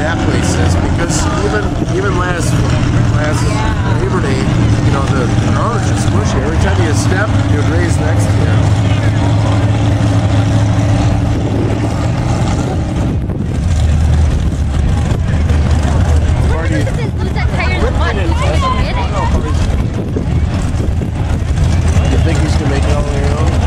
that place is because even even last last Labor Day, you know, the ground is just squishy. Every time you step, your gray's next to you. You think he's gonna make it all on your own?